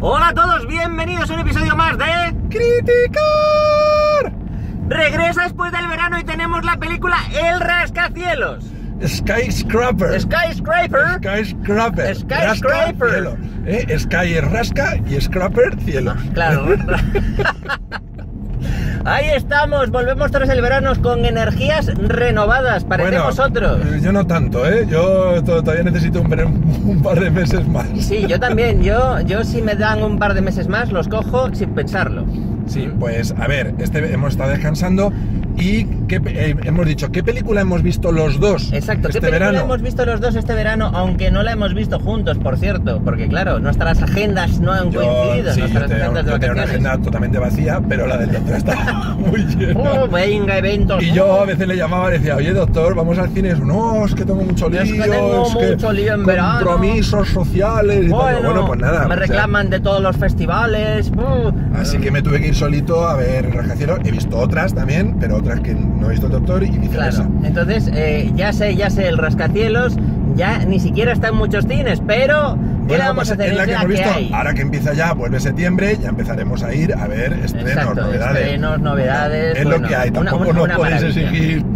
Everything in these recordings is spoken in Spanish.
Hola a todos, bienvenidos a un episodio más de ¡Criticar! Regresa después del verano y tenemos la película El Rascacielos. Skyscraper. Skyscraper. Skyscraper. Skyscraper. Rasca, cielo. ¿Eh? Sky es rasca y scraper, cielo. Claro. Ahí estamos, volvemos tras el verano con energías renovadas, parecemos otros. eh, Yo no tanto, ¿eh? Yo to- todavía necesito un, un par de meses más. Sí, yo también, yo, yo si me dan un par de meses más, los cojo sin pensarlo. Sí, pues a ver, este, hemos estado descansando y ¿qué pe- eh, hemos dicho, ¿qué película hemos visto los dos Exacto, este ¿qué película verano? hemos visto los dos este verano? Aunque no la hemos visto juntos, por cierto, porque claro, nuestras agendas no han Yo, coincidido, sí, yo nuestras tenía, agendas de yo una agenda totalmente vacía, pero la del doctor estaba muy llena. Oh, venga, eventos. Y yo a veces le llamaba y decía, oye doctor, vamos al cine. No, es que tengo mucho lío, Es que tengo mucho lío en verano". compromisos sociales y. Bueno, Bueno, pues nada. me o sea, reclaman de todos los festivales. uh, así que me tuve que ir solito a ver Rascacielos. He visto otras también, pero otras que no he visto el doctor y viceversa. Claro, entonces eh, ya sé, ya sé, el rascacielos ya ni siquiera está en muchos cines, pero ¿qué Bueno, vamos pues a hacer? es la que hemos que visto. hay. Ahora que empieza ya, vuelve septiembre, ya empezaremos a ir a ver estrenos, Exacto, novedades. estrenos, novedades. Es bueno, lo que hay, tampoco una- nos podéis maravilla. exigir.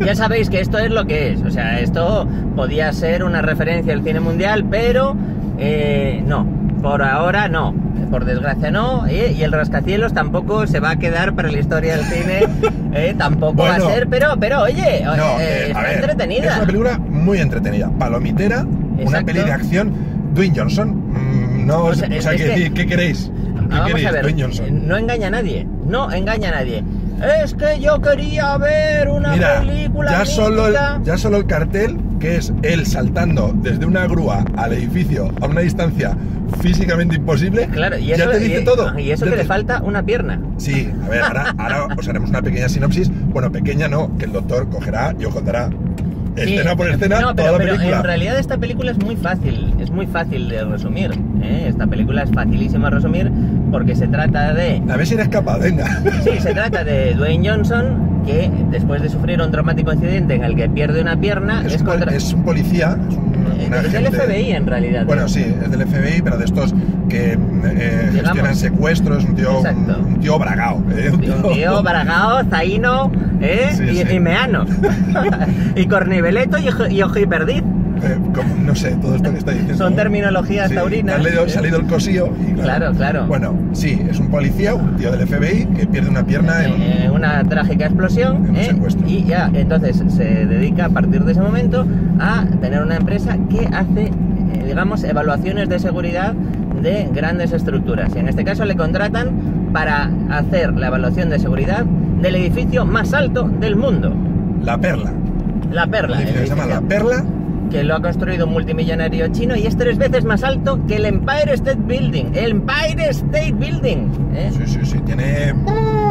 Ya sabéis que esto es lo que es, o sea, esto podía ser una referencia al cine mundial, pero eh, no, por ahora no, por desgracia no, eh, y el rascacielos tampoco se va a quedar para la historia del cine, eh, tampoco va a Bueno. ser, pero, pero oye, No, eh, eh, está ver, entretenida. Es una película muy entretenida, palomitera, una Exacto. peli de acción. Dwayne Johnson, mm, no, O o sea, sea, es ¿qué, que-? ¿qué queréis? ¿Qué Vamos queréis, a ver, Dwayne Johnson? no engaña a nadie, no engaña a nadie. Es que yo quería ver una Mira, película ya solo, el, ya solo el cartel, que es él saltando desde una grúa al edificio a una distancia físicamente imposible, Claro, y ya eso, te dice y- todo. Y eso Ya que te- le falta una pierna. Sí, a ver, ahora, ahora os haremos una pequeña sinopsis. Bueno, pequeña no, que el doctor cogerá y os contará Sí, escena por escena no, toda pero, la pero película. en realidad esta película es muy fácil, es muy fácil de resumir. ¿eh? Esta película es facilísima de resumir porque se trata de... A ver si eres capaz, venga. Sí, se trata de Dwayne Johnson que después de sufrir un traumático incidente en el que pierde una pierna Es, es, contra... es un policía, es un, Eh, es del FBI en realidad. Bueno, sí, es del FBI, pero de estos que eh, gestionan secuestros, un tío, Exacto. un, tío bragao. ¿eh? Un tío bragao, zaino, ¿eh? Sí, y, sí. y meano. y corniveleto y, ojo- y ojiperdiz. Eh, como- no sé, todo esto que está diciendo. Son terminologías Sí, taurinas. leído- ¿eh? se ha leído el cosío. y Claro, claro. Bueno, sí, es un policía, un tío del FBI que pierde una pierna en un- Eh, una trágica explosión en un ¿eh? secuestro. y ya entonces se dedica a partir de ese momento a tener una empresa que hace eh, digamos evaluaciones de seguridad de grandes estructuras y en este caso le contratan para hacer la evaluación de seguridad del edificio más alto del mundo La Perla. la perla El el edificio se llama La Perla. Que lo ha construido un multimillonario chino y es tres veces más alto que el Empire State Building el Empire State Building ¿eh? Sí, sí, sí, tiene...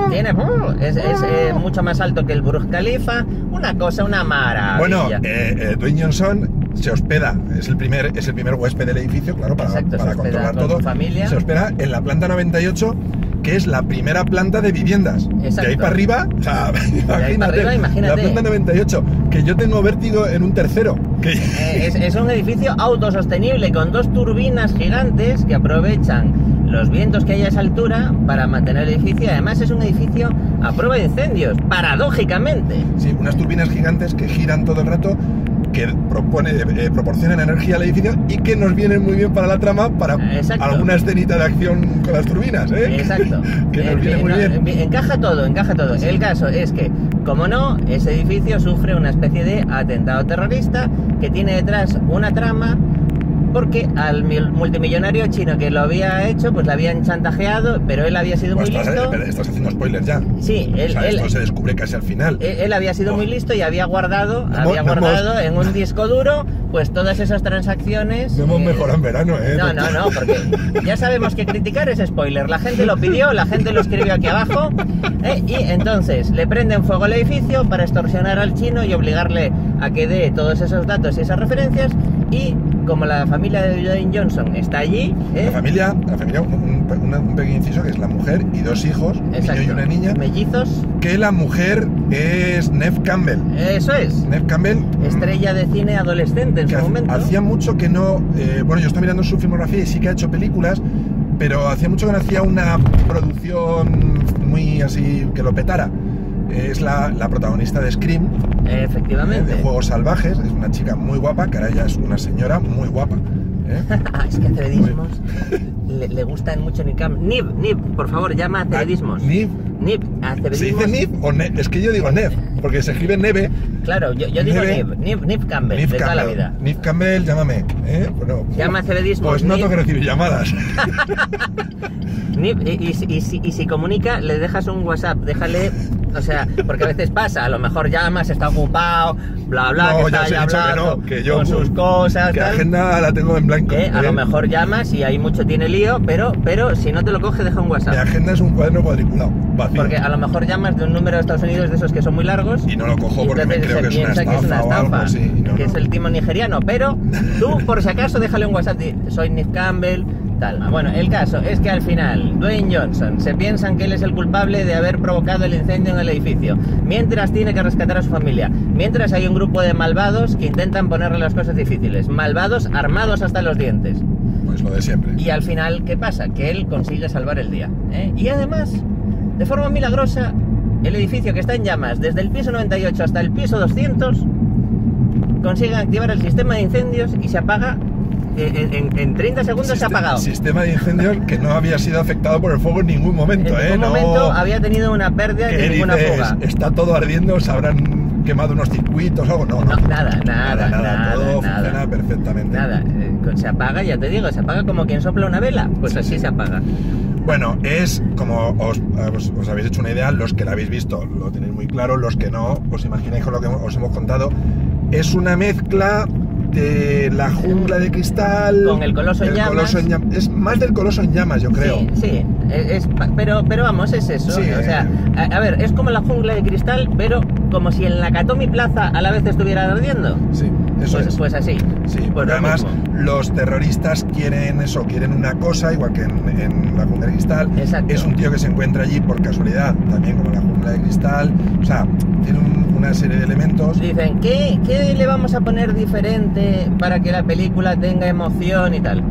Tiene, uh, es, es, eh, mucho más alto que el Burj Khalifa, una cosa, una maravilla. Bueno, eh, eh, Dwayne Johnson se hospeda, es el primer, es el primer huésped del edificio, claro, para, Exacto, para controlar con todo. su familia. Se hospeda en la planta 98, que es la primera planta de viviendas. Exacto. De ahí para arriba, o sea, imagínate, arriba, imagínate. La planta 98, que yo tengo vértigo en un tercero. Que, Eh, es, es un edificio autosostenible con dos turbinas gigantes que aprovechan los vientos que hay a esa altura para mantener el edificio. Además es un edificio a prueba de incendios, paradójicamente. sí, unas turbinas gigantes que giran todo el rato, que propone, eh, proporcionan energía al edificio y que nos vienen muy bien para la trama, para Exacto. alguna escenita de acción con las turbinas, ¿eh? Exacto. que nos Eh, viene eh, muy no, bien. eh, Encaja todo, encaja todo. El caso es que, como no, ese edificio sufre una especie de atentado terrorista que tiene detrás una trama porque al mil- multimillonario chino que lo había hecho, pues le habían chantajeado, pero él había sido Pues muy estás, listo. pero estás haciendo spoilers ya. Sí, él, o sea, él- esto se descubre casi al final. él- él había sido Oh. muy listo y había guardado, No había hemos- no guardado en un disco duro, pues todas esas transacciones. No hemos eh, mejorado en verano, ¿eh? no, no, no, porque ya sabemos que criticar es spoiler. La gente lo pidió, la gente lo escribió aquí abajo. ¿eh? Y entonces le prenden fuego al edificio para extorsionar al chino y obligarle a que dé todos esos datos y esas referencias. Y como la familia de Dwayne Johnson está allí, ¿eh? La familia, la familia un, un- una- un pequeño inciso que es la mujer y dos hijos, un niño y una niña, mellizos, que la mujer es Neve Campbell. eso es. Neve Campbell, mm, Estrella de cine adolescente en que su momento. hacía mucho que no. eh, bueno, yo estoy mirando su filmografía y sí que ha hecho películas, pero hacía mucho que no hacía una producción muy así que lo petara. Es la, la protagonista de Scream, Efectivamente. de Juegos Salvajes, es una chica muy guapa, que ahora ya es una señora muy guapa. ¿eh? Ah, es que a Cebedismos le, le gustan mucho Nicam. Nib, Nib, por favor, llama a Cebedismos. Nib. Nib, a ¿Se dice Nib o Neve? Es que yo digo Neve, porque se escribe Neve. Claro, yo, yo digo. Nib, Nib, Nib Campbell, Neve de toda la Campbell. vida. Neve Campbell, llámame. ¿eh? Bueno, Llama a Cebedismos, Pues no tengo que recibir llamadas. Nib, y, y- y si- y si comunica, le dejas un WhatsApp, déjale, o sea, porque a veces pasa, a lo mejor llamas, está ocupado, bla, bla, no, que ya está ahí dicho que hablando no, que yo. con sus cosas, Que tal. agenda la tengo en blanco. Eh, A ¿eh? lo mejor llamas y hay mucho tiene lío, pero, pero si no te lo coge, deja un Mi WhatsApp. agenda es un cuaderno cuadriculado, vacío. Porque a lo mejor llamas de un número de Estados Unidos de esos que son muy largos. Y no lo cojo porque me creo que es una piensa estafa, o algo así. no, que es el timo nigeriano. Pero tú, por si acaso, déjale un WhatsApp. Soy Nick Campbell, Bueno, el caso es que al final, Dwayne Johnson se piensan que él es el culpable de haber provocado el incendio en el edificio. Mientras tiene que rescatar a su familia. Mientras hay un grupo de malvados que intentan ponerle las cosas difíciles. Malvados armados hasta los dientes. Pues lo de siempre. Y al final, ¿qué pasa? Que él consigue salvar el día. ¿eh? Y además, de forma milagrosa, el edificio que está en llamas desde el piso 98 hasta el piso 200 consigue activar el sistema de incendios y se apaga. En, en- en 30 segundos se ha apagado. Sistema de incendios que no había sido afectado por el fuego en ningún momento, en ¿eh? ningún no, momento había tenido una pérdida ni ninguna dices, fuga. está todo ardiendo, se habrán quemado unos circuitos o algo. No, no. No, nada, nada, nada, todo nada. funciona perfectamente. Nada, eh, se apaga, ya te digo, se apaga como quien sopla una vela. Pues Sí, así sí. se apaga. Bueno, es como os, os- os habéis hecho una idea, los que la habéis visto lo tenéis muy claro, los que no, os imagináis con lo que os hemos contado. Es una mezcla de la jungla de cristal Con el coloso en llamas. coloso en llam- Es más del coloso en llamas, yo creo. Sí, sí, es, pero, pero vamos, es eso. Sí, o sea, a, a ver, es como la jungla de cristal, pero como si en la Katomi Plaza a la vez estuviera ardiendo. Sí, eso pues, es. pues así. Sí, pues además mismo. los terroristas quieren eso, quieren una cosa, igual que en, en la jungla de cristal. Exacto. Es un tío que se encuentra allí por casualidad, también como en la jungla de cristal. O sea, tiene un- una serie de elementos. Dicen, ¿qué, ¿qué le vamos a poner diferente para que la película tenga emoción y tal?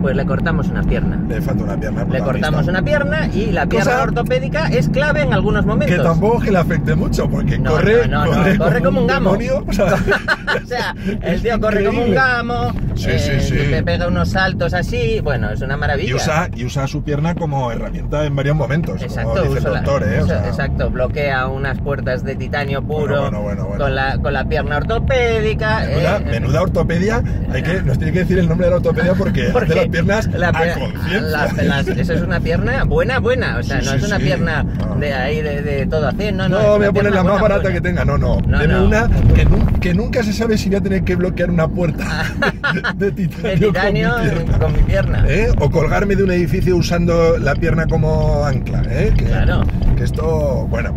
Pues le cortamos una pierna. Le falta una pierna. Le cortamos una pierna y la pierna Cosa- ortopédica es clave en algunos momentos. Que tampoco que le afecte mucho, porque No, corre, no, no, corre, corre como un gamo. demonio, o sea, o sea, el tío corre como un gamo, Sí, eh, sí, sí. te pega unos saltos así, bueno, es una maravilla. Y usa, y usa su pierna como herramienta en varios momentos, Exacto, como dice el usa la- doctor, ¿eh? O usa- sea, exacto, bloquea unas puertas de titanio puro Bueno, bueno, bueno. Con, la, con la pierna ortopédica. Menuda, eh, menuda ortopedia, hay que, nos tiene que decir el nombre de la ortopedia porque, porque hace las piernas la a conciencia. la- eso es una pierna buena, buena. O sea, Sí, no sí, es una sí. pierna Ah. de ahí de, de todo 100, no, no. No, voy a poner la más barata buena. que tenga. No, no. No, Deme no. una que, que nunca se sabe si voy a tener que bloquear una puerta de titanio, De titanio con mi pierna. con mi pierna. ¿Eh? O colgarme de un edificio usando la pierna como ancla. ¿eh? Que, Claro. que esto, bueno.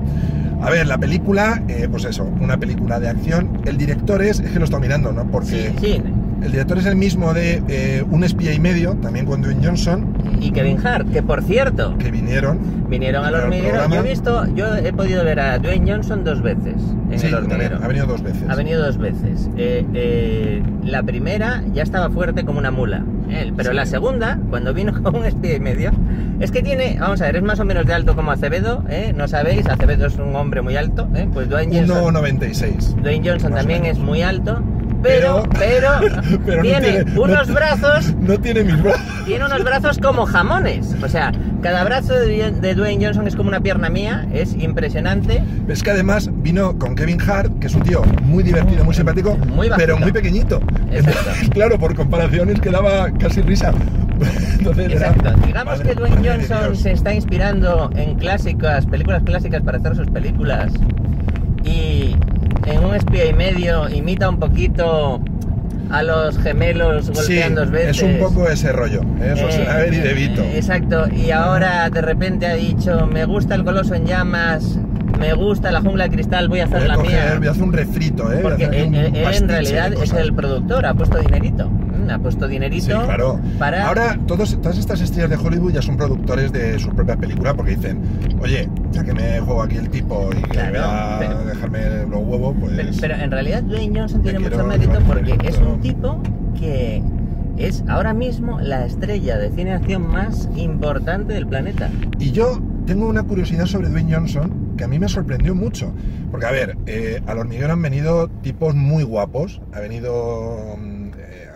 A ver, la película, eh, pues eso, una película de acción. El director es, es que lo estoy mirando, ¿no? Porque Sí, sí. El director es el mismo de eh, Un espía y medio, también con Dwayne Johnson, Y Kevin Hart, que por cierto, que vinieron. vinieron al al hormiguero. Yo he visto, yo he podido ver a Dwayne Johnson dos veces en Sí, el hormiguero. ha venido dos veces. Ha venido dos veces. Eh, eh, la primera ya estaba fuerte como una mula. él, pero Sí. la segunda, cuando vino con un espía y medio, es que tiene, vamos a ver, es más o menos de alto como Acevedo, ¿eh? No sabéis, Acevedo es un hombre muy alto, ¿eh? Pues Dwayne Johnson, 1,96. Dwayne Johnson también es muy alto, pero, pero, pero no tiene, tiene- unos no- brazos No tiene mis brazos. tiene unos brazos como jamones. O sea, cada brazo de de Dwayne Johnson es como una pierna mía. Es impresionante. Es que además vino con Kevin Hart, que es un tío muy divertido, muy simpático, Muy pero muy pequeñito. Entonces, claro, por comparaciones quedaba casi risa. Entonces era-. Digamos Madre- que Dwayne Johnson se está inspirando en clásicas, películas clásicas para hacer sus películas. Y en un espía y medio imita un poquito a los gemelos Sí, golpean dos veces. es un poco ese rollo, ¿eh? Schwarzenegger y De Vito. eh, Exacto, y ahora de repente ha dicho, me gusta el coloso en llamas, me gusta la jungla de cristal, voy a hacer Voy a la coger- mía. voy a hacer un refrito, ¿eh? A Porque él, él- en realidad es el productor, ha puesto dinerito. Ha puesto dinerito Sí, claro. para... Ahora, todos, todas estas estrellas de Hollywood ya son productores de sus propias películas porque dicen, oye, ya que me juego aquí el tipo y que Claro, voy a pero- dejarme los huevos, pues. Pero, pero en realidad Dwayne Johnson tiene mucho mérito porque es pero- un tipo que es ahora mismo la estrella de cine acción más importante del planeta. Y yo tengo una curiosidad sobre Dwayne Johnson que a mí me sorprendió mucho. Porque, a ver, eh, al hormiguero han venido tipos muy guapos. Ha venido.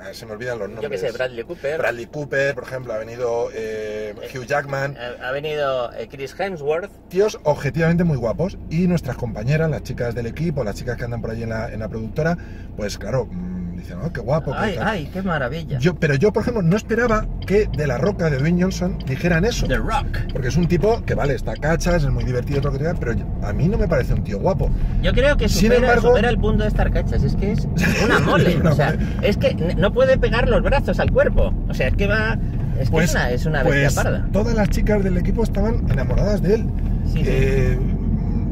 Eh, se me olvidan los nombres. Yo que sé, Bradley Cooper. Bradley Cooper, por ejemplo, ha venido eh, Hugh Jackman. Ha, ha venido eh, Chris Hemsworth. Tíos objetivamente muy guapos. Y nuestras compañeras, las chicas del equipo, las chicas que andan por ahí en la, en la productora, pues claro, oh, qué guapo. qué Ay, tal". ay, qué maravilla. Yo, pero yo, por ejemplo, no esperaba que de la roca de Dwayne Johnson dijeran eso. The Rock. Porque es un tipo que, vale, está cachas, es muy divertido, todo lo que sea, pero a mí no me parece un tío guapo. Yo creo que Sin supera, embargo- supera el punto de estar cachas. Es que es una mole. Es una o sea, mole. es que no puede pegar los brazos al cuerpo. O sea, es que va. Es que es una, es una bestia pues, parda. todas las chicas del equipo estaban enamoradas de él. Sí, sí.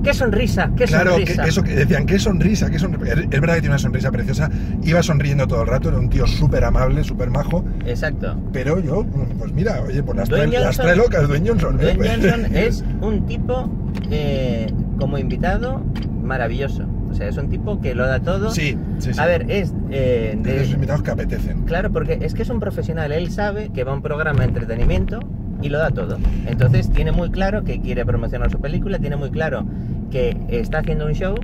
Eh, ¡Qué sonrisa! ¡Qué claro, sonrisa! eso que decían, qué sonrisa, qué sonrisa. Es verdad que tiene una sonrisa preciosa, iba sonriendo todo el rato, era un tío súper amable, súper majo, Exacto. pero yo, pues mira, oye, pues las trae, las Johnson- trae locas, Dwayne Johnson. ¿eh? Dwayne Johnson es un tipo, eh, como invitado, maravilloso. O sea, es un tipo que lo da todo. Sí, sí, sí. A ver, es eh, de de- esos invitados que apetecen. Claro, porque es que es un profesional, él sabe que va a un programa de entretenimiento y lo da todo. Entonces tiene muy claro que quiere promocionar su película, tiene muy claro que está haciendo un show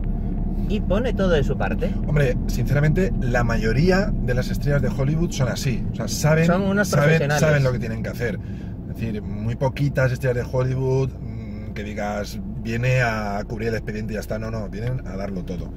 y pone todo de su parte. Hombre, sinceramente, la mayoría de las estrellas de Hollywood son así. O sea, saben, Son unos saben, saben lo que tienen que hacer. Es decir, muy poquitas estrellas de Hollywood mm, que digas, viene a cubrir el expediente y ya está. No, no, vienen a darlo todo.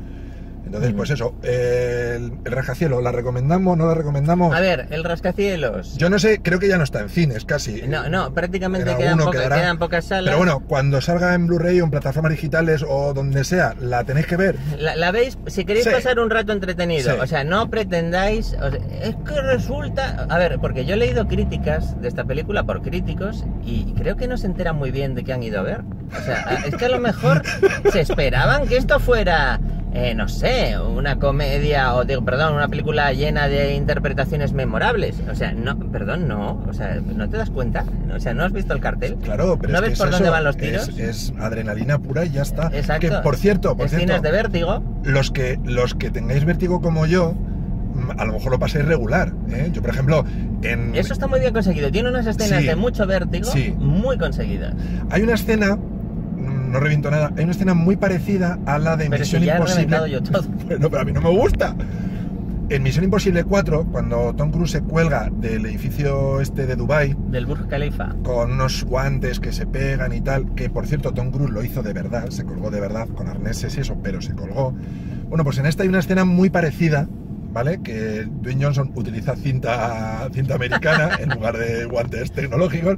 Entonces, pues eso, el, el Rajacielo, ¿la recomendamos? ¿No la recomendamos? A ver, el rascacielos. Yo no sé, creo que ya no está en cines casi. No, no, prácticamente En quedan, poca- quedan pocas salas. Pero bueno, cuando salga en Blu-ray o en plataformas digitales o donde sea, la tenéis que ver. La, la veis, si queréis Sí. pasar un rato entretenido, Sí. o sea, no pretendáis, o sea, es que resulta, a ver, porque yo he leído críticas de esta película por críticos y creo que no se enteran muy bien de qué han ido a ver. O sea, es que a lo mejor se esperaban que esto fuera, eh, no sé, una comedia, o digo, perdón, una película llena de interpretaciones memorables. O sea, no, perdón, no, o sea, ¿no te das cuenta? O sea, ¿no has visto el cartel? Claro, pero ¿No es ves que es por dónde eso, van los tiros? Es, adrenalina pura y ya está. Exacto. Que por cierto, por cierto, de vértigo. los que los que tengáis vértigo como yo, mm, a lo mejor lo pasáis regular. ¿eh? Yo, por ejemplo, en Eso está muy bien conseguido. Tiene unas escenas Sí. de mucho vértigo Sí. muy conseguidas. hay una escena, no reviento nada, hay una escena muy parecida a la de Pero Misión si ya he Imposible. reventado yo todo. Bueno, pero a mí no me gusta. En Misión Imposible 4, cuando Tom Cruise se cuelga del edificio este de Dubai Del Burj Khalifa. con unos guantes que se pegan y tal, que por cierto Tom Cruise lo hizo de verdad, se colgó de verdad con arneses y eso, pero se colgó. Bueno, pues en esta hay una escena muy parecida, ¿vale? Que Dwayne Johnson utiliza cinta, cinta americana en lugar de guantes tecnológicos.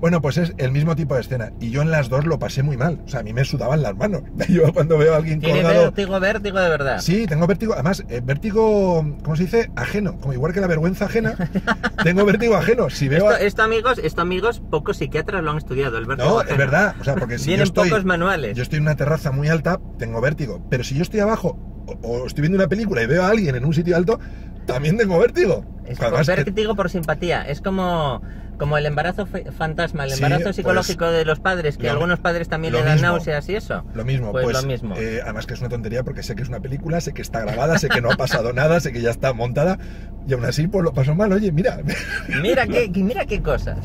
Bueno, pues es el mismo tipo de escena. Y yo en las dos lo pasé muy mal. O sea, a mí me sudaban las manos. Yo cuando veo a alguien Tiene colgado... vértigo, vértigo de verdad. Sí, tengo vértigo, además, eh, vértigo, ¿cómo se dice? Ajeno, como igual que la vergüenza ajena, tengo vértigo ajeno. Si veo... Esto, a- esto, amigos, esto, amigos, pocos psiquiatras lo han estudiado. El vértigo No, ajeno. es verdad, o sea, porque si yo Vienen estoy, pocos manuales. yo estoy en una terraza muy alta, tengo vértigo, pero si yo estoy abajo o, o estoy viendo una película y veo a alguien en un sitio alto, también tengo vértigo. Es Además, vértigo por simpatía. Es como, como el embarazo fantasma, el Sí, embarazo pues, psicológico de los padres, que lo- algunos padres también le dan mismo. náuseas y eso. Lo mismo, Pues pues, lo mismo. eh, además que es una tontería porque sé que es una película, sé que está grabada, sé que no ha pasado nada, sé que ya está montada y aún así pues lo pasó mal. Oye, mira, Mira qué, mira qué cosas.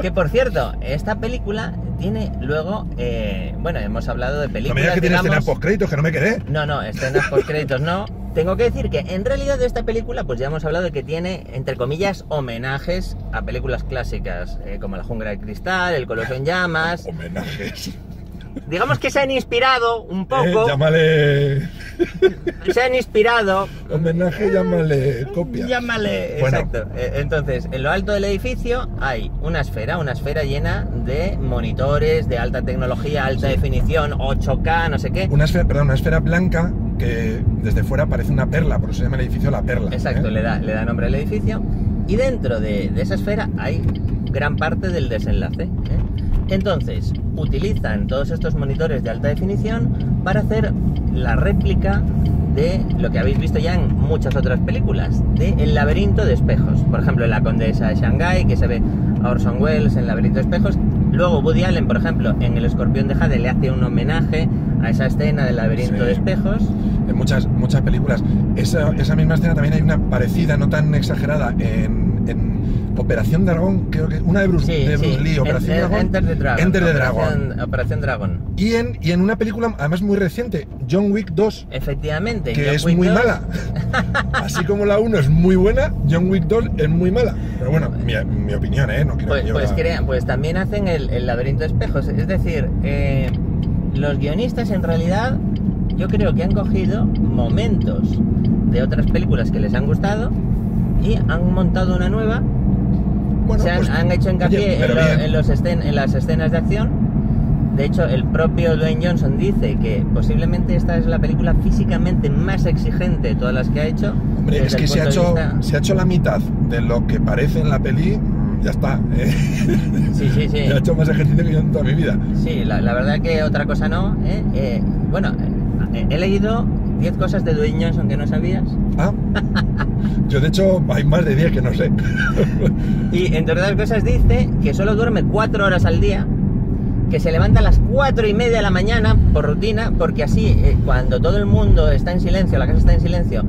Que por cierto, esta película tiene luego, eh, bueno, hemos hablado de no películas. me digas que tiene digamos- escenas post créditos que no me quedé. No, no, escenas post créditos no. Tengo que decir que en realidad de esta película, pues ya hemos hablado de que tiene, entre comillas, homenajes a películas clásicas, eh, como La Jungla de Cristal, El Coloso en Llamas. Homenajes. Digamos que se han inspirado un Eh, poco. llámale. Se han inspirado. Homenaje, llámale copia. Llámale. Bueno. Exacto. Eh, Entonces, en lo alto del edificio hay una esfera, una esfera llena de monitores de alta tecnología, alta definición, 8K, no sé qué. Una esfera, perdón, una esfera blanca que desde fuera parece una perla, por eso se llama el edificio La Perla. Exacto, ¿eh? le, da, le da nombre al edificio. Y dentro de, de esa esfera hay gran parte del desenlace. ¿eh? Entonces, utilizan todos estos monitores de alta definición para hacer la réplica de lo que habéis visto ya en muchas otras películas, de El laberinto de espejos. Por ejemplo, en La condesa de Shanghái, que se ve a Orson Welles en El laberinto de espejos. Luego Woody Allen, por ejemplo, en El escorpión de Jade le hace un homenaje a esa escena del laberinto Sí. de espejos. En muchas, muchas películas. Esa, esa misma escena también hay una parecida, no tan exagerada, en, en Operación Dragón, creo que una de Bruce, Sí, de sí. Bruce Lee, Operación En- Dragón. Enter the Dragon. Enter the Operación- Dragon. Operación Dragón. Y en, y en una película, además muy reciente, John Wick 2, Efectivamente. que John es Wick muy 2, mala. Así como la 1 es muy buena, John Wick 2 es muy mala. Pero bueno, mi, mi opinión, ¿eh? No quiero Pues, pues, a- crea- pues también hacen el, el laberinto de espejos. Es decir, eh, los guionistas en realidad yo creo que han cogido momentos de otras películas que les han gustado y han montado una nueva. Bueno, se han, pues, han hecho hincapié oye, en, lo- en los escen- en las escenas de acción. De hecho, el propio Dwayne Johnson dice que posiblemente esta es la película físicamente más exigente de todas las que ha hecho. Hombre, es que se ha, hecho, vista- se ha hecho la mitad de lo que parece en la peli, ya está. ¿eh? Sí, sí, sí. He hecho más ejercicio que yo en toda mi vida. Sí, la, la verdad que otra cosa no. ¿eh? Eh, bueno, he leído 10 cosas de Dwayne Johnson que no sabías. Ah, yo de hecho hay más de 10 que no sé. Y entre otras cosas dice que solo duerme 4 horas al día, que se levanta a las 4 y media de la mañana por rutina, porque así eh, cuando todo el mundo está en silencio, la casa está en silencio,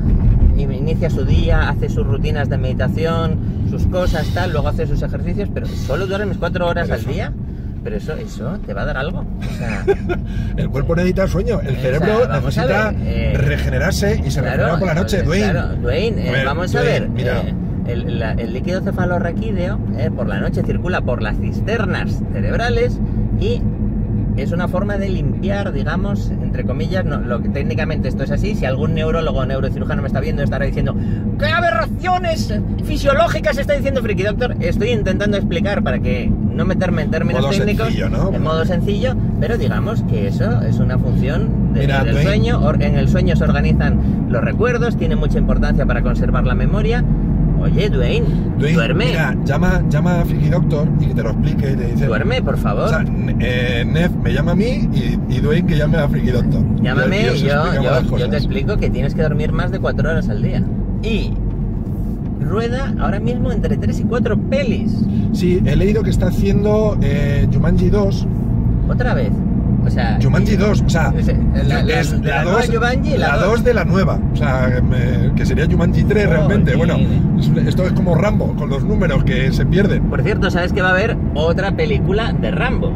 inicia su día, hace sus rutinas de meditación, sus cosas, tal, luego hace sus ejercicios, pero solo duermes 4 horas al día. Pero eso, eso te va a dar algo. O sea, El cuerpo necesita sueño, el O sea, cerebro necesita ver, eh, regenerarse y se regenera por la noche, Dwayne. Claro, Dwayne, eh, ver, vamos a ver. mira. eh, el, la- el líquido cefalorraquídeo por la noche circula por las cisternas cerebrales y es una forma de limpiar, digamos, entre comillas, no, lo que técnicamente esto es así. Si algún neurólogo o neurocirujano me está viendo, estará diciendo ¿Qué aberraciones fisiológicas está diciendo Friki Doctor? Estoy intentando explicar para que no meterme en términos Modo técnicos, sencillo, ¿no? en modo sencillo, pero digamos que eso es una función de- Mira, del sueño. En el sueño se organizan los recuerdos, tiene mucha importancia para conservar la memoria. Oye, Dwayne, Dwayne, duerme, Mira, llama, llama a Friki Doctor y que te lo explique y te dice. duerme, por favor. O sea, eh, Nef me llama a mí y, y Dwayne que llame a Friki Doctor. Llámame, Y yo, yo- yo cosas. te explico que tienes que dormir más de 4 horas al día. Y rueda ahora mismo entre 3 y 4 pelis. Sí, he leído que está haciendo eh, Jumanji 2. Otra vez. O sea, Jumanji y- 2, o sea, es- la, la- es la la nueva 2 Jumanji, la dos. 2 de la nueva. O sea, me- que sería Jumanji 3 realmente. Bueno, Joder. es- esto es como Rambo, con los números que se pierden. Por cierto, ¿sabes que va a haber otra película de Rambo?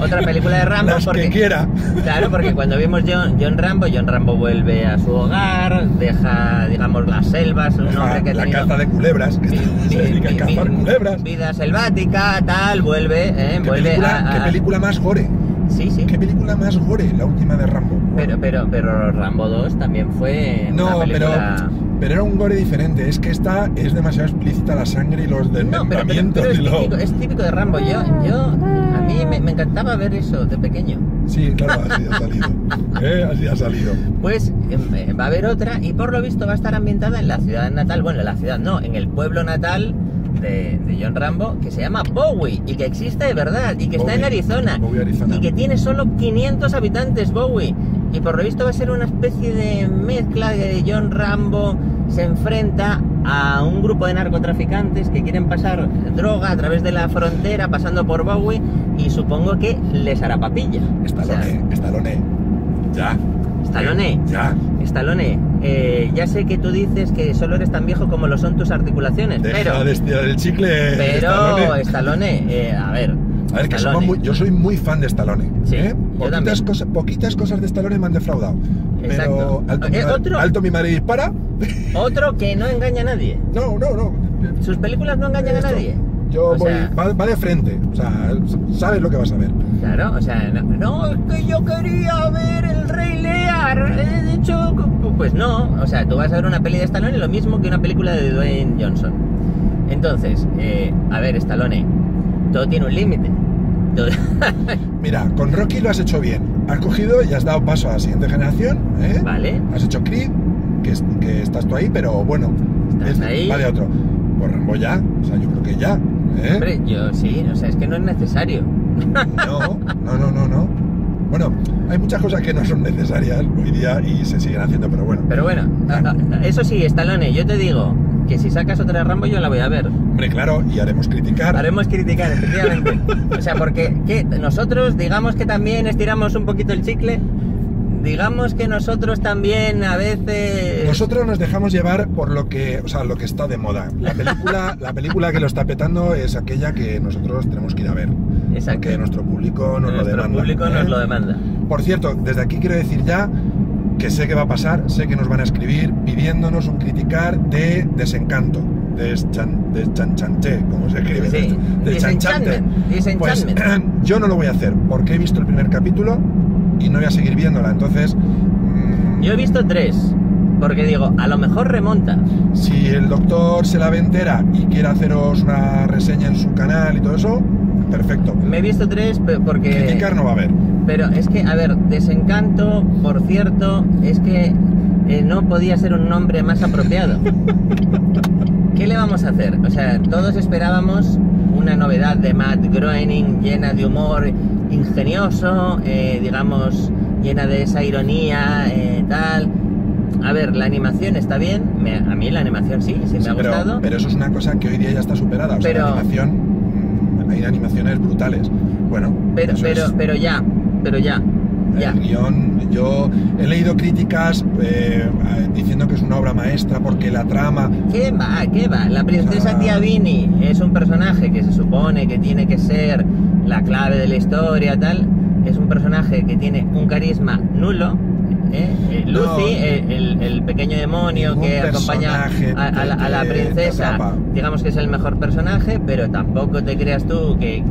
Otra película de Rambo Las porque que quiera. Claro, porque cuando vimos John, John Rambo, John Rambo vuelve a su hogar, deja, digamos, las selvas, un hombre que la caza de culebras, que vi- se vi- dedica a cazar vi- culebras. vida selvática, tal, vuelve, ¿eh? ¿Qué vuelve película, a, a- qué película más gore? Sí, sí. ¿Qué película más gore? La última de Rambo. Pero, pero, pero Rambo 2 también fue No, una pero, película... pero era un gore diferente. Es que esta es demasiado explícita la sangre y los No, pero, pero- desmembramientos. pero es, lo- típico, es típico de Rambo. Yo, mí me, me encantaba ver eso de pequeño. Sí, claro, así ha salido. ¿Eh? Así ha salido. Pues em, va a haber otra y por lo visto va a estar ambientada en la ciudad natal, bueno, en la ciudad no, en el pueblo natal de, de John Rambo, que se llama Bowie y que existe de verdad y que está en. Arizona, Bowie, Arizona. y que tiene solo 500 habitantes Bowie y por lo visto va a ser una especie de mezcla de John Rambo se enfrenta a un grupo de narcotraficantes que quieren pasar droga a través de la frontera pasando por Bowie y supongo que les hará papilla. O sea, Estalone, Estalone. Ya. Stallone. Ya. Stallone, eh, ya sé que tú dices que solo eres tan viejo como lo son tus articulaciones, Deja pero, de estirar el chicle. pero. Stallone, eh, a ver, A ver, que somos muy, yo soy muy fan de Stallone. Sí, ¿eh? Poquitas, cosas, poquitas cosas de Stallone me han defraudado. Exacto. Pero alto, Eh, mi alto mi madre dispara. Otro que no engaña a nadie. No, no, no. Sus películas no engañan Esto, a nadie. Yo O voy, sea, va, va de frente. O sea, sabes lo que vas a ver. Claro, o sea, no, no, es que yo quería ver el Rey Lear. He dicho, pues no. O sea, tú vas a ver una peli de Stallone lo mismo que una película de Dwayne Johnson. Entonces, eh, a ver, Stallone, todo tiene un límite. Todo- Mira, con Rocky lo has hecho bien. Has cogido y has dado paso a la siguiente generación. ¿eh? Vale. Has hecho Creed, que, es- que estás tú ahí, pero bueno. Estás es- ahí. Va de otro. Pues Rambo ya. O sea, yo creo que ya. ¿eh? Hombre, yo sí, o sea, es que no es necesario. No, no, no, no, no. Bueno, hay muchas cosas que no son necesarias hoy día y se siguen haciendo, pero bueno. Pero bueno, a- a- eso sí, Stallone, yo te digo que si sacas otra Rambo yo la voy a ver. Hombre, claro, y haremos criticar. Haremos criticar, efectivamente. O sea, porque ¿qué? nosotros, digamos que también estiramos un poquito el chicle. Digamos que nosotros también a veces. Nosotros nos dejamos llevar por lo que, o sea, lo que está de moda. La película, la película que lo está petando es aquella que nosotros tenemos que ir a ver. Exacto. Porque nuestro público nos lo nuestro demanda. público ¿eh? nos lo demanda. Por cierto, desde aquí quiero decir ya que sé que va a pasar, sé que nos van a escribir pidiéndonos un criticar de desencanto, de chan, deschanchante, como se escribe, Sí, de, deschanchante. disenchantment, Pues yo no lo voy a hacer porque he visto el primer capítulo y no voy a seguir viéndola. Entonces, mm, Yo he visto tres. Porque digo, a lo mejor remonta. si el doctor se la ve entera y quiere haceros una reseña en su canal y todo eso, perfecto. Me he visto tres porque. Criticar no va a haber. Pero es que, a ver, desencanto, por cierto, es que eh, no podía ser un nombre más apropiado. ¿Qué le vamos a hacer? O sea, todos esperábamos una novedad de Matt Groening llena de humor ingenioso, eh, digamos, llena de esa ironía, eh, tal. A ver, la animación está bien, me- a mí la animación sí, sí me ha pero, gustado. pero eso es una cosa que hoy día ya está superada. O sea, Pero- la animación, mm, hay animaciones brutales. Bueno, Pero, pero, es pero ya, pero ya, ya. el guion. Yo he leído críticas eh, diciendo que es una obra maestra porque la trama. ¿Qué va? ¿Qué va? La princesa Ah. tía Vini es un personaje que se supone que tiene que ser la clave de la historia, tal. Es un personaje que tiene un carisma nulo. ¿eh? Eh, No. Lucy, eh, el, el pequeño demonio que acompaña a, a la, a la princesa, digamos que es el mejor personaje, pero tampoco te creas tú que...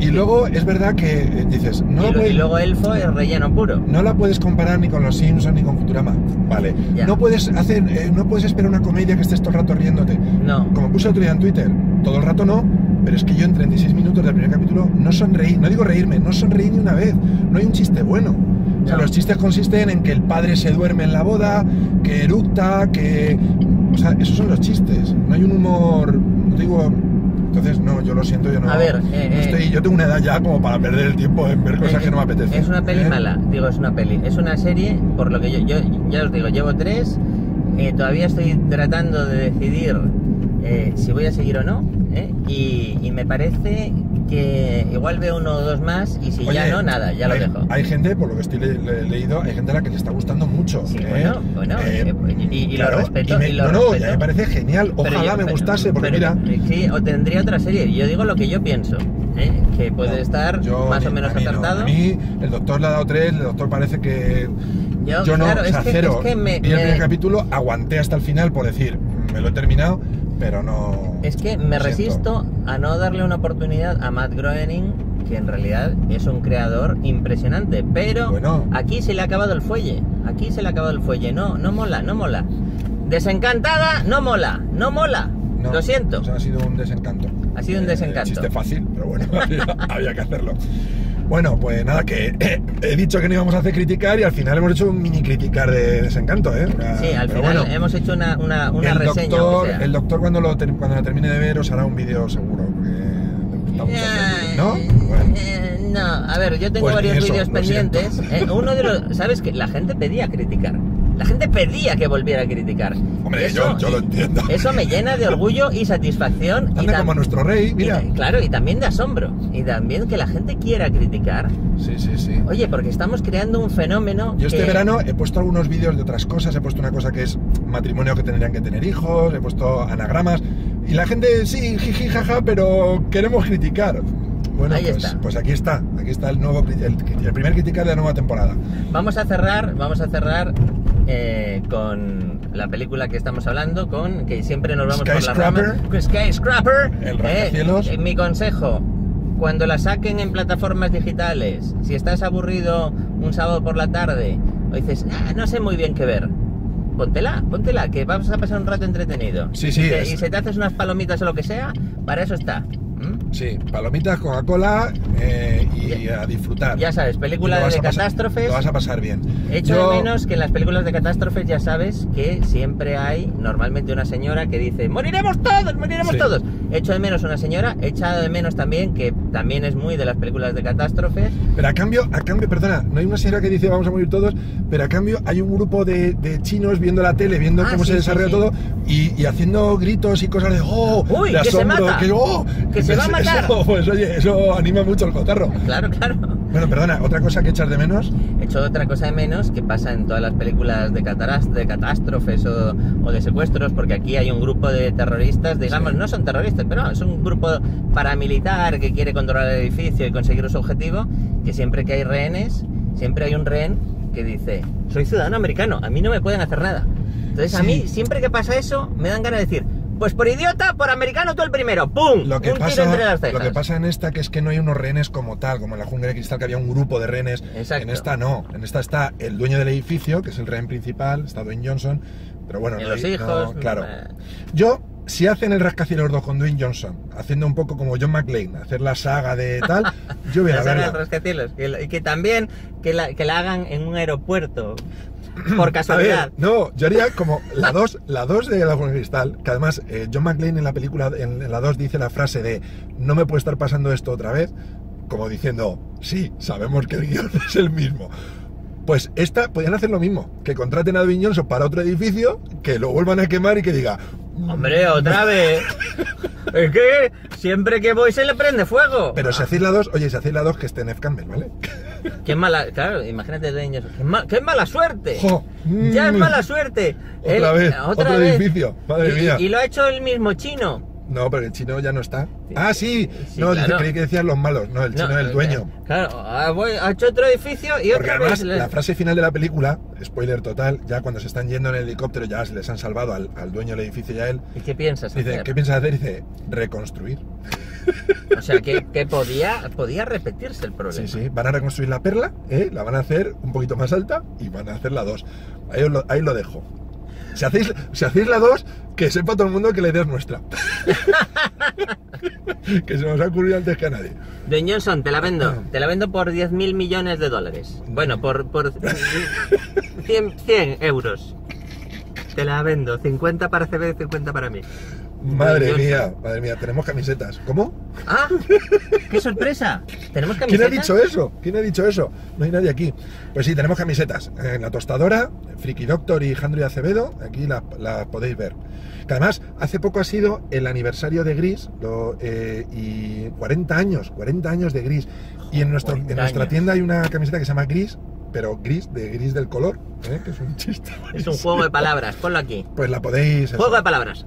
Y luego es verdad que eh, dices, no, y, lo y luego Elfo es relleno puro. no la puedes comparar ni con los Simpsons ni con Futurama. Vale. Ya. No puedes hacer, eh, no puedes esperar una comedia que estés todo el rato riéndote. No. Como puse otro día en Twitter, todo el rato no, pero es que yo en 36 minutos del primer capítulo no sonreí, no digo reírme, no sonreí ni una vez, no hay un chiste bueno. O sea, No. los chistes consisten en que el padre se duerme en la boda, que eructa, que... O sea, esos son los chistes, no hay un humor, no digo... Entonces, no, yo lo siento, yo no... A ver, no eh, estoy, yo tengo una edad ya como para perder el tiempo en ver cosas Eh, que no me apetecen. Es una peli ¿eh? mala, digo, es una peli. Es una serie, por lo que yo, yo ya os digo, llevo tres. eh, todavía estoy tratando de decidir eh, si voy a seguir o no. ¿eh? Y, y me parece que igual veo uno o dos más y si ya Oye, no, nada, ya lo hay, dejo. Hay gente, por lo que estoy le- le- leído, hay gente a la que le está gustando mucho. Sí, ¿eh? bueno, bueno, Eh, eh, y, y claro, lo respeto. y me- y lo no, no, respeto. ya me parece genial. Ojalá yo- me gustase, porque pero- mira. Sí, o tendría otra serie. Yo digo lo que yo pienso, ¿eh? que puede no, estar yo más o menos a mí no. acertado. A mí, el doctor le ha dado tres, el doctor parece que. Yo, Yo, no, claro, o sea, es que, cero. es que me, Vi el me- primer capítulo, aguanté hasta el final por decir, me lo he terminado, pero no. Es que me siento. resisto a no darle una oportunidad a Matt Groening, que en realidad es un creador impresionante. Pero Bueno. aquí se le ha acabado el fuelle. Aquí se le ha acabado el fuelle. No, no mola, no mola. Desencantada, no mola, no mola. No, Lo siento. o sea, ha sido un desencanto. Ha sido un Eh, desencanto. Chiste fácil, pero bueno, había que hacerlo. Bueno, pues nada, que eh, he dicho que no íbamos a hacer criticar y al final hemos hecho un mini criticar de desencanto, ¿eh? Una- Sí, al pero final bueno, hemos hecho una, una, una el reseña. doctor, el doctor cuando lo ter- cuando la termine de ver os hará un vídeo seguro, porque vídeos, ¿no? Eh, Bueno. eh, no, a ver, yo tengo Pues varios vídeos lo pendientes. Eh, uno de los, ¿sabes que La gente pedía criticar. La gente pedía que volviera a criticar. Hombre, Y yo- yo lo entiendo. Eso me llena de orgullo y satisfacción. y Anda tam- como nuestro rey, y- mira. claro, y también de asombro. Y también que la gente quiera criticar. Sí, sí, sí. Oye, porque estamos creando un fenómeno. Yo este que- verano he puesto algunos vídeos de otras cosas, he puesto una cosa que es matrimonio que tendrían que tener hijos, he puesto anagramas y la gente sí, jiji, jaja, pero queremos criticar. Bueno, Ahí pues, está. pues aquí está, aquí está el nuevo el, el primer criticar de la nueva temporada. Vamos a cerrar, vamos a cerrar eh, con la película que estamos hablando, con que siempre nos vamos por la Skyscraper. rama. Skyscraper. El rascacielos. eh, mi consejo, cuando la saquen en plataformas digitales, si estás aburrido un sábado por la tarde, o dices, "Ah, no sé muy bien qué ver. Póntela, póntela, que vamos a pasar un rato entretenido. Sí, sí, Y, te- y si te haces unas palomitas o lo que sea, para eso está. Sí, palomitas, Coca-Cola eh, y a disfrutar. Ya sabes, Y película lo vas de a pasar- catástrofes. Lo vas a pasar bien. Echo Yo- de menos que en las películas de catástrofes ya sabes que siempre hay normalmente una señora que dice moriremos todos, moriremos Sí. todos. Echo de menos una señora, he echado de menos también que también es muy de las películas de catástrofes. Pero a cambio, a cambio, perdona, no hay una señora que dice vamos a morir todos, pero a cambio hay un grupo de, de chinos viendo la tele, viendo Ah, cómo sí, se desarrolla sí. todo y, y haciendo gritos y cosas de ¡oh! Uy, de que se mata. que, ¡oh! Que se va a matar. Eso, pues oye, eso anima mucho el cotarro. Claro, claro. Bueno, perdona, otra cosa que echas de menos, hecho otra cosa de menos que pasa en todas las películas de, de catástrofes o, o de secuestros, porque aquí hay un grupo de terroristas, digamos, Sí. no son terroristas, pero no, es un grupo paramilitar que quiere controlar el edificio y conseguir su objetivo, que siempre que hay rehenes, siempre hay un rehén que dice, soy ciudadano americano, a mí no me pueden hacer nada. Entonces a mí, siempre que pasa eso, me dan ganas de decir, pues por idiota, por americano tú el primero, ¡pum! lo que, un pasa, tiro entre las lo que pasa en esta que es que no hay unos rehenes como tal, como en la jungla de cristal que había un grupo de rehenes. Exacto. En esta no, en esta está el dueño del edificio, que es el rehén principal, está Dwayne Johnson, pero bueno, Y no los hay- hijos, no, claro. eh, Yo, si hacen el rascacielos 2 con Dwayne Johnson, haciendo un poco como John McClane, hacer la saga de tal, yo voy a La verla. rascacielos. Que que también que la, que la hagan en un aeropuerto. Por casualidad. ver, no, yo haría como la 2, la 2 de la de Cristal, que además eh, John McClane en la película, en, en la 2 dice la frase de no me puede estar pasando esto otra vez, como diciendo, sí, sabemos que el guion es el mismo. Pues esta, podrían hacer lo mismo, que contraten a Dwayne Johnson para otro edificio, que lo vuelvan a quemar y que diga, Hombre, otra vez. es que siempre que voy se le prende fuego. pero si hacéis la 2, oye, si hacéis la 2, que esté Nef Campbell, ¿vale? Qué mala. Claro, imagínate niños. Qué, qué mala suerte. Jo, Ya es mm. mala suerte. Otra vez, otro edificio, madre Y- mía. Y, lo ha hecho el mismo chino. No, pero el chino ya no está. Sí. Ah, sí, Sí, no, dice- claro. creí que decían los malos, no, el chino es el dueño. Claro, ah, voy- ha hecho otro edificio y Porque otra además vez. la frase final de la película, spoiler total, ya cuando se están yendo en el helicóptero ya se les han salvado al, al dueño del edificio y a él. ¿Y qué piensas Dice, hacer? ¿qué piensas hacer? Dice, reconstruir. O sea, que, que podía, podía repetirse el problema. Sí, sí, van a reconstruir la perla, ¿eh? la van a hacer un poquito más alta y van a hacer la 2. Ahí, lo, ahí lo dejo. Si hacéis, si hacéis la 2, que sepa todo el mundo que la idea es nuestra. que se nos ha ocurrido antes que a nadie. Don Johnson, te la vendo. Te la vendo por 10 mil millones de dólares. Bueno, por, por 100, 100 euros. Te la vendo. 50 para CB y 50 para mí. Madre mía, madre mía, tenemos camisetas. ¿Cómo? ¡Ah! ¡Qué sorpresa! ¿Tenemos ¿Quién camisetas? ha dicho eso? ¿Quién ha dicho eso? No hay nadie aquí. Pues sí, tenemos camisetas. En la tostadora, Friki Doctor y Jandro y Acevedo, aquí las la podéis ver. Que además, hace poco ha sido el aniversario de Gris lo, eh, y 40 años, 40 años de Gris. Y en, nuestro, en 40 nuestra años. tienda hay una camiseta que se llama Gris, pero Gris, de Gris del color, ¿eh? que es un chiste. Es un juego de palabras. Ponlo aquí. Pues la podéis... eso. Juego de palabras.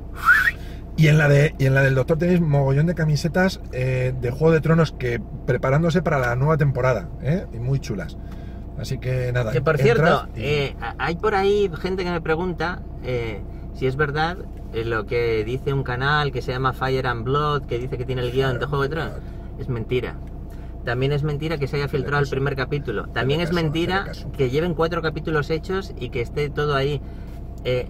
Y en la de y en la del Doctor tenéis mogollón de camisetas eh, de Juego de Tronos que preparándose para la nueva temporada, ¿eh? Y muy chulas. Así que nada. Que por cierto, y- eh, hay por ahí gente que me pregunta eh, si es verdad eh, lo que dice un canal que se llama Fire and Blood, que dice que tiene el guion de Juego de Tronos. Es mentira. También es mentira que se haya filtrado el primer capítulo. También es mentira que lleven cuatro capítulos hechos y que esté todo ahí. Eh,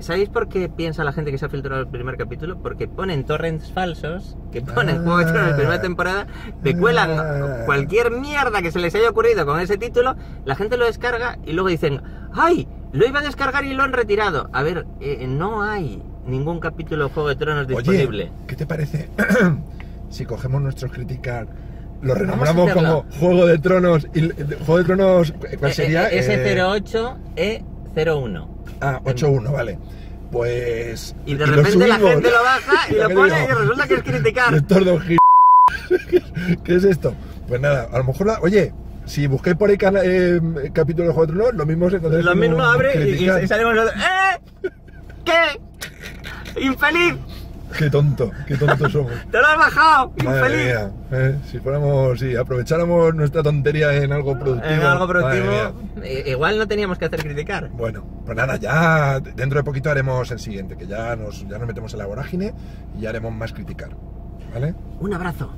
¿Sabéis por qué piensa la gente que se ha filtrado el primer capítulo? Porque ponen torrents falsos, que ponen Ah. Juego de Tronos en primera temporada, te cuelan Ah. cualquier mierda que se les haya ocurrido con ese título, la gente lo descarga y luego dicen, ¡ay! Lo iba a descargar y lo han retirado. A ver, eh, no hay ningún capítulo de Juego de Tronos disponible. Oye, ¿qué te parece si cogemos nuestros criticar lo renombramos como Juego de Tronos y Juego de Tronos ¿cuál sería? Eh, eh, Eh, S08E01. Ah, 8-1, vale. Pues Y de lo repente la subimos. gente lo baja y lo pone digo, y resulta que es criticar. ¿Qué es esto? Pues nada, a lo mejor, la- oye, si busquéis por ahí eh, capítulo de Juego de Tronos, lo mismo se Lo mismo abre y, y- y salimos nosotros, ¡Eh! ¿Qué? ¡Infeliz! Qué tonto, qué tontos somos. ¡Te lo has bajado! ¡Infeliz! mía, eh, si fuéramos, si aprovecháramos nuestra tontería en algo productivo. En algo productivo, igual no teníamos que hacer criticar. Bueno, pues nada, ya dentro de poquito haremos el siguiente, que ya nos, ya nos metemos en la vorágine y ya haremos más criticar. ¿Vale? Un abrazo.